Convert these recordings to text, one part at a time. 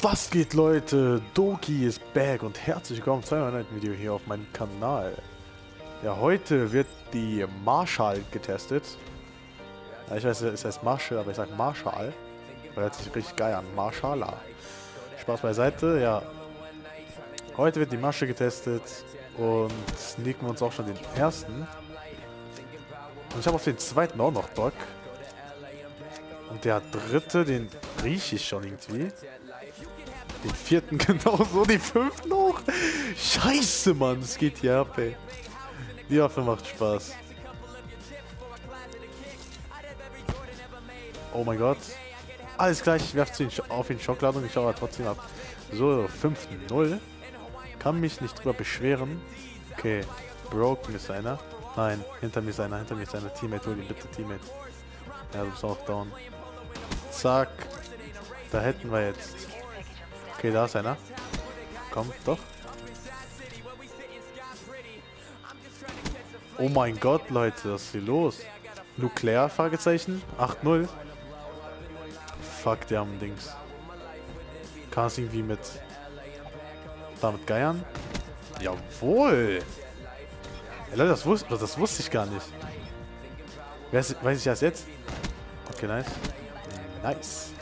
Was geht Leute? Doki ist back und herzlich willkommen zu einem neuen Video hier auf meinem Kanal. Ja, heute wird die Marshall getestet. Ja, ich weiß, es heißt Marshall, aber ich sage Marshall. Weil hört sich richtig geil an. Marshala. Spaß beiseite, ja. Heute wird die Masche getestet und sneaken wir uns auch schon den ersten. Und ich habe auf den zweiten auch noch Bock. Und der dritte, den rieche ich schon irgendwie. Den vierten genauso, die fünften auch. Scheiße, Mann, es geht hier ab, ey. Die Waffe macht Spaß. Oh mein Gott. Alles gleich, ich werfe auf den Schockladung, ich schaue aber trotzdem ab. So, 5-0. Kann mich nicht drüber beschweren. Okay, Broken ist einer. Nein, hinter mir ist einer, hinter mir ist einer. Teammate, hol ihn bitte, Teammate. Ja, du bist auch down. Zack. Da hätten wir jetzt. Okay, da ist einer. Komm, doch. Oh mein Gott, Leute, was ist hier los? Nuklear, Fragezeichen? 8-0. Fuck, die haben Dings. Kann es irgendwie mit... Damit geiern? Jawohl! Ja, Leute, das, wus das wusste ich gar nicht. Weiß, ich das jetzt? Okay, nice. Nice.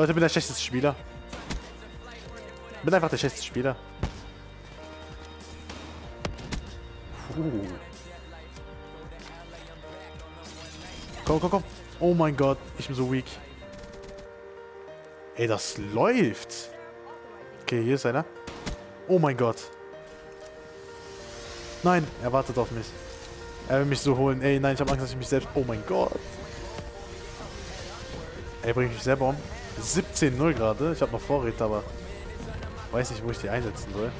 Leute, ich bin der schlechteste Spieler. Ich bin einfach der schlechteste Spieler. Puh. Komm, komm, komm. Oh mein Gott, ich bin so weak. Ey, das läuft. Okay, hier ist einer. Oh mein Gott. Nein, er wartet auf mich. Er will mich so holen. Ey, nein, ich habe Angst, dass ich mich selbst... Oh mein Gott. Ey, bringe ich mich selber um. 17-0 gerade. Ich habe noch Vorräte, aber weiß nicht, wo ich die einsetzen soll.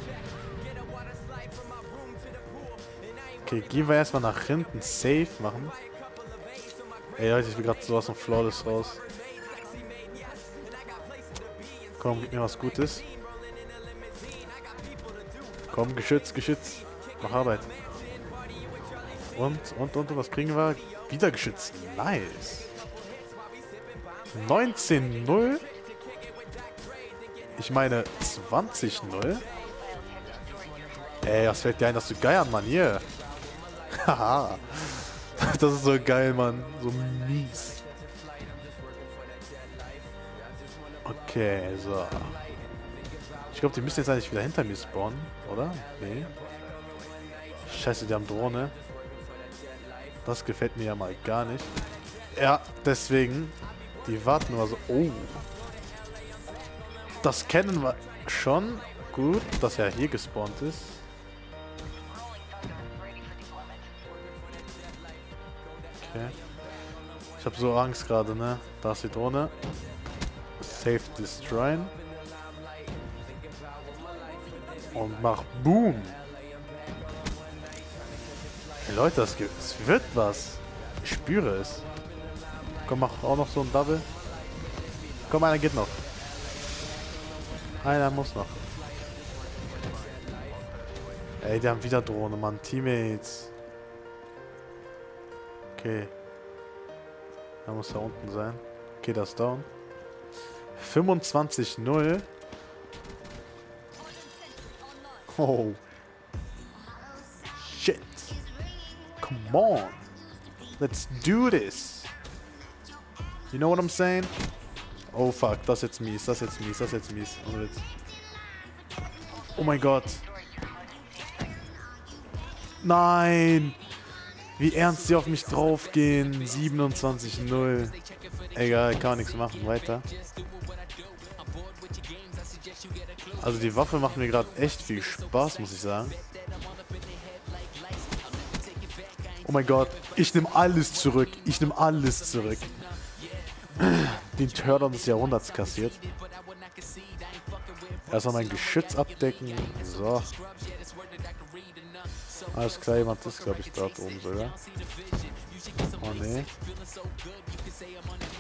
Okay, gehen wir erstmal nach hinten safe machen. Ey, Leute, ich will gerade sowas von Flawless raus. Komm, gib mir was Gutes. Komm, Geschütz, Geschütz. Mach Arbeit. Und, und, und, und, was kriegen wir? Wieder Geschütz. Nice. 19-0. Ich meine 20-0. Ey, was fällt dir ein, dass du geiern, Mann? Hier. Haha. das ist so geil, Mann. So mies. Okay, so. Ich glaube, die müssen jetzt eigentlich wieder hinter mir spawnen, oder? Nee. Scheiße, die haben Drohne. Das gefällt mir ja mal gar nicht. Ja, deswegen die warten nur so. Oh. Das kennen wir schon. Gut, dass er hier gespawnt ist. Okay. Ich habe so Angst gerade, ne? Da ist die Drohne. Safe destroyen. Und mach Boom. Hey Leute, es wird was. Ich spüre es. Komm, mach auch noch so ein Double. Komm, einer geht noch. Einer muss noch. Ey, die haben wieder Drohne, Mann. Teammates. Okay. Da muss da unten sein. Okay, das ist down. 25-0. Oh. Shit. Come on. Let's do this. You know what I'm saying? Oh fuck, das ist jetzt mies, das ist jetzt mies, das ist jetzt mies. Oh mein Gott. Nein! Wie ernst sie auf mich draufgehen. 27-0. Egal, kann nichts machen. Weiter. Also die Waffe macht mir gerade echt viel Spaß, muss ich sagen. Oh mein Gott. Ich nehme alles zurück. Ich nehme alles zurück den Tördern des Jahrhunderts kassiert. Erstmal mein Geschütz abdecken. So. Alles klar, jemand ist, glaube ich, dort oben sogar. Oh ne.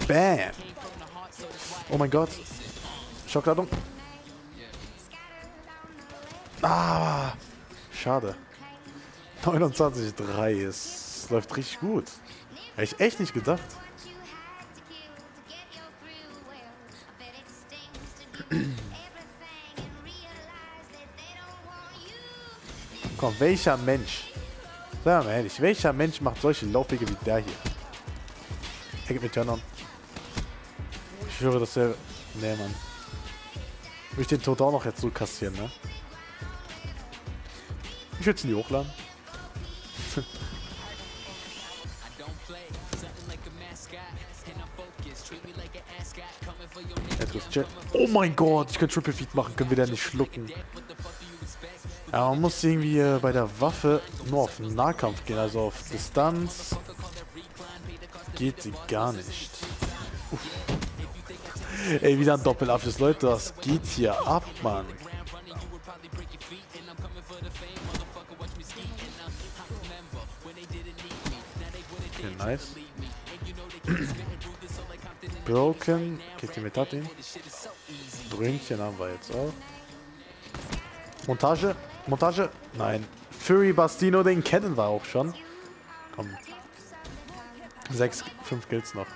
Bam! Oh mein Gott. Schockladung. Ah! Schade. 29,3. Es läuft richtig gut. Hätte ich echt nicht gedacht. Komm, welcher Mensch? Sag mal ehrlich, welcher Mensch macht solche Laufwege wie der hier? Er gibt mir Turn-on. Ich höre, dass der... Nee, Mann. Will ich den Tod auch noch jetzt so kassieren, ne? Ich würde es nie hochladen. oh mein Gott, ich kann Triple Feed machen, können wir da nicht schlucken. Ja, man muss irgendwie äh, bei der Waffe nur auf Nahkampf gehen, also auf Distanz geht sie gar nicht. Uff. Ey, wieder ein Doppelabschluss, Leute, das geht hier ab, Mann. Okay, nice. Broken. Geht die mit Tatin? Brünchen haben wir jetzt auch. Montage. Montage. Nein. Fury Bastino, den kennen wir auch schon. Komm. 6, 5 Kills noch.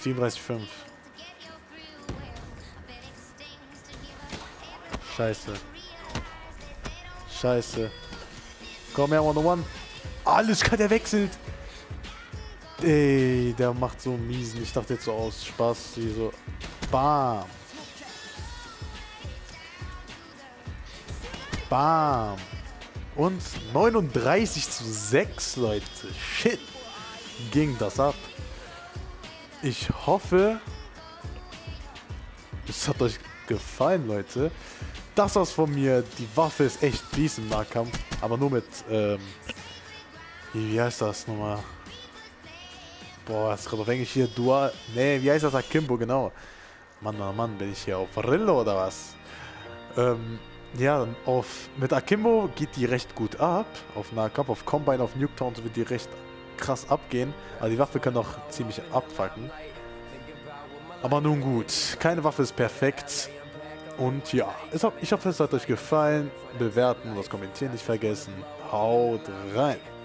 37, 5. Scheiße. Scheiße. Komm her, one on one. Alles kann der wechselt. Ey, der macht so miesen. Ich dachte jetzt so aus Spaß, wie so. Bam. Bam. Und 39 zu 6, Leute. Shit. Ging das ab. Ich hoffe, es hat euch gefallen, Leute. Das war's von mir. Die Waffe ist echt fies im Nahkampf. Aber nur mit, ähm, wie heißt das nochmal? Boah, ist gerade auf Englisch hier. Dual. Nee, wie heißt das? Akimbo, genau. Mann, oh Mann, bin ich hier auf Rillo oder was? Ähm, ja, auf, mit Akimbo geht die recht gut ab. Auf Nahkampf, auf Combine, auf Nuketown wird die recht krass abgehen. Aber die Waffe kann auch ziemlich abfacken. Aber nun gut, keine Waffe ist perfekt. Und ja, ich hoffe, es hat euch gefallen. Bewerten und das Kommentieren nicht vergessen. Haut rein!